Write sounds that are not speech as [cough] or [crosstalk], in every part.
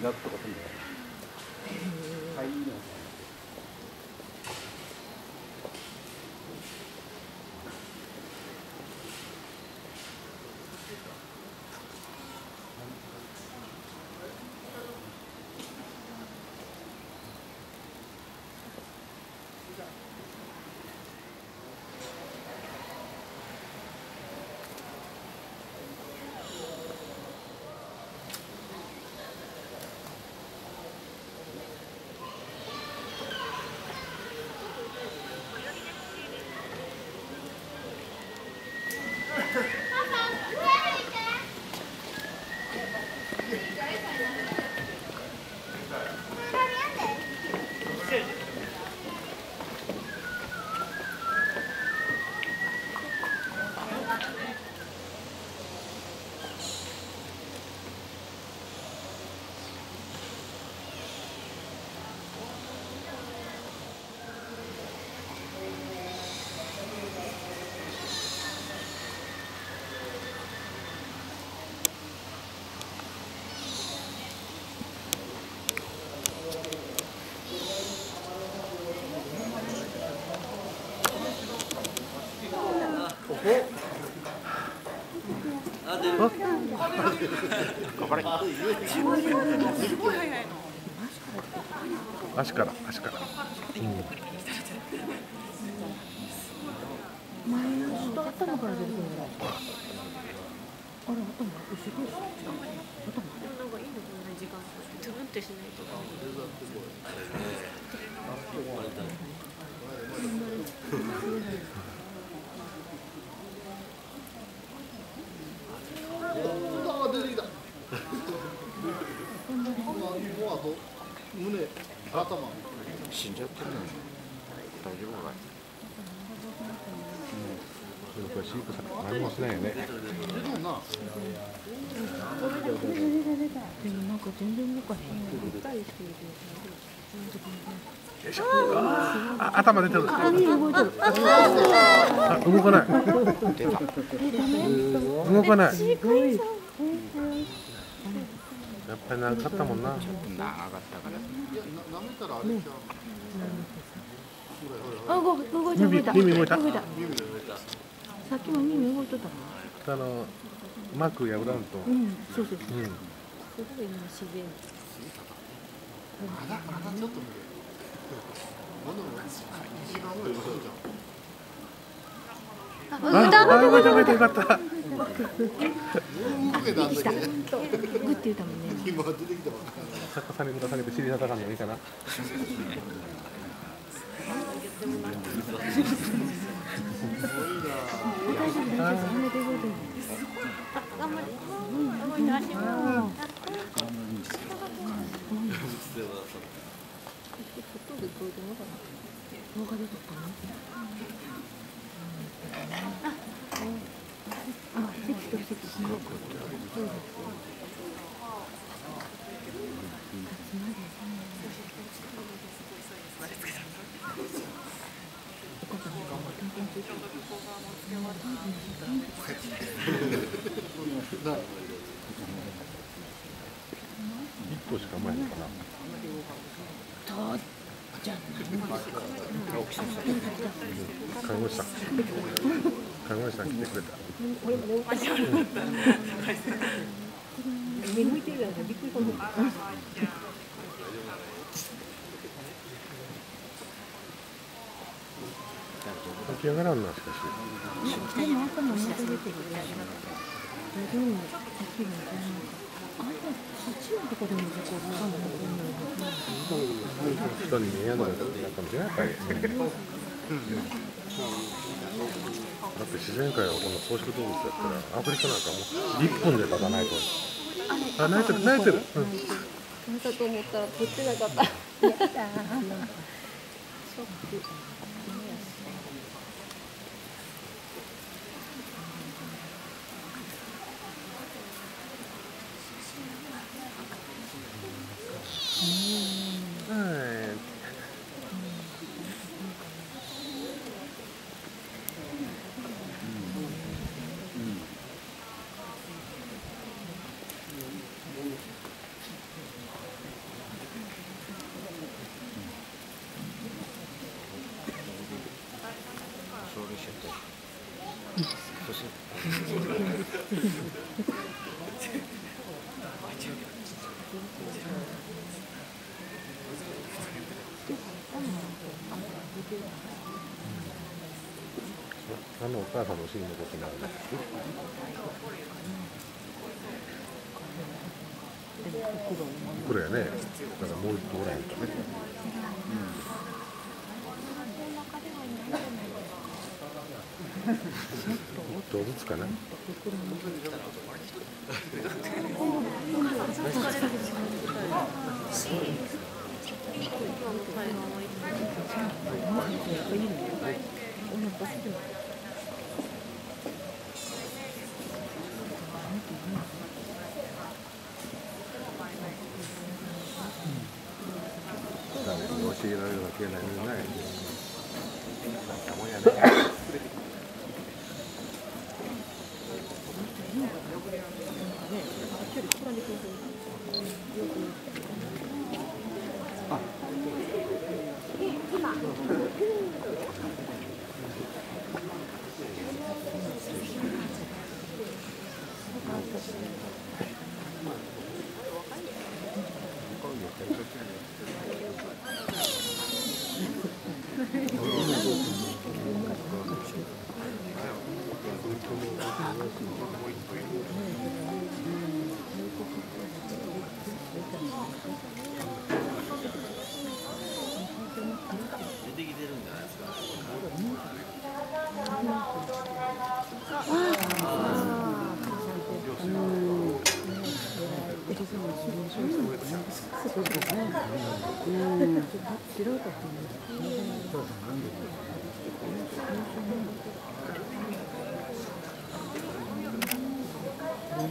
conduct 足から足から、前の頭から出てくるんだあれ頭後ろ頭なんかいいのこんな時間トゥルンってしないとあ出てきたもうあと胸頭死んじゃってるね大丈夫かい？これ飼育さん何もしないよね。でもなんか全然動かへんあ頭出てる。動かない。動かない。やっぱり長かったもんな長かったからいやな舐めたらあれちゃうあ、動い動いた動いた。耳耳動いた動いた。さっきも耳動いとった。あの膜破らんとうん、そうそうそう。うんすごい今自然。まだまだちょっとうああ動いた動いたよかった動けたグって言ったもんね。今出てきたばっか逆さにぶら下げて尻叩かんでもいいかな。動いてる。外で動いてるのかな。動画で撮ったの。あ、席と席。一個しか前のかな看護師さん。看護師さん。来てくれた目向いてるやん。びっくりしたもん。起き上がらん。なしかしでも朝も出てるよ。でもさっきのあん。た八のとこでも事故わかん。ない人に見えないかもしれないやっぱりだって自然界はこの草食動物だったらアフリカなん。かもう1分で立たないとあ泣いてる泣いてる、うん。止めたと思ったら取ってなかったあのお母さんのシーンのことになるこれやねだからもう一個おらへん。とねどうずつかな。誰 [laughs] Vamos lá.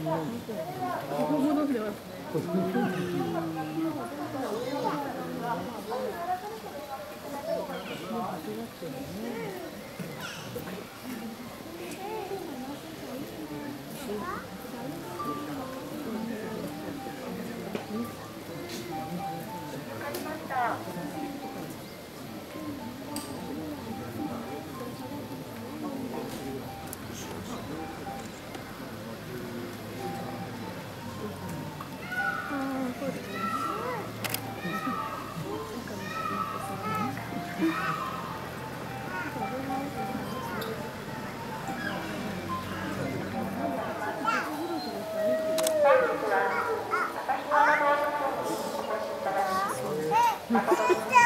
でもっ [laughs] て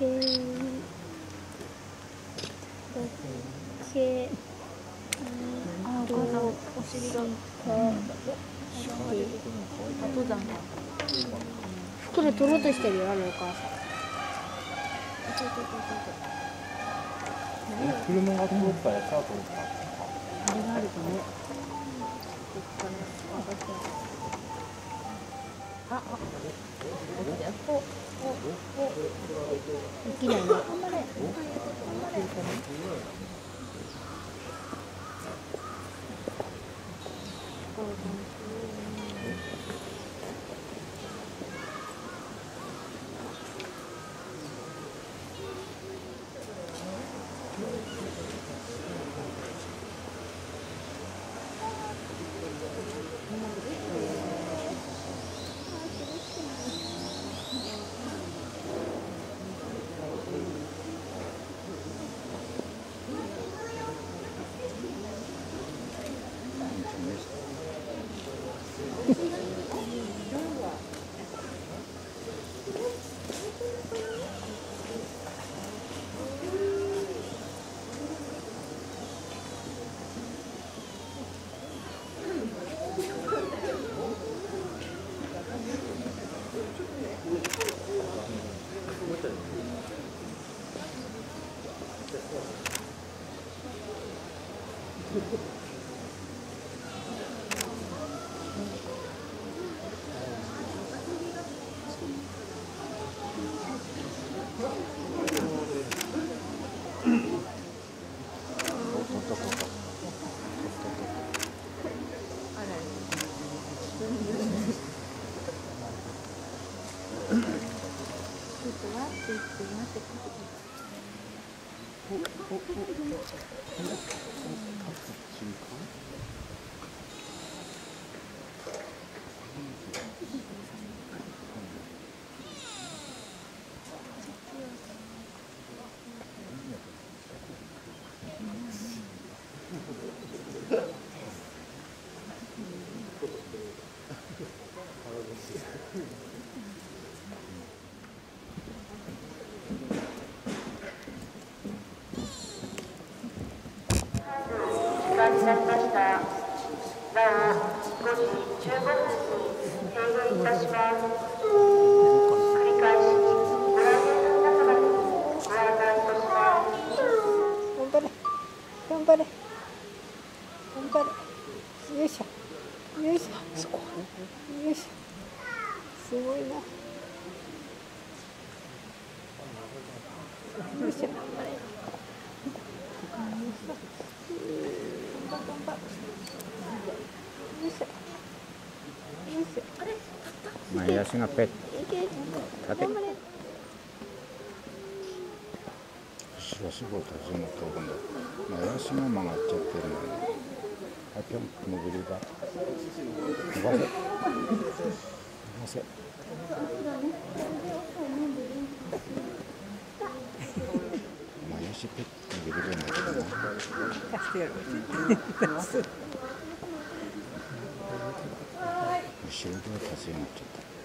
けけあお母さんお尻が登山が袋取ろうとしてるよあのお母さん車が通ったら餌を取るかあれがあるとね起きないねになりました。なお、5時15分に閉園いたします。繰り返し、ご来園の皆様にご案内います。頑張れ。頑張れ。頑張れ。よいしょよいしょそこよいしょすごいなよいしょ頑張頑張よいしょよいしょ前足がペッ立て。頑張れしばしば立ち上がった今度前足が曲がっちゃってるのにあぴょん潜りが伸ばせ。伸ばせ前足ペッてるな貸してやる後ろで立ち上がっちゃった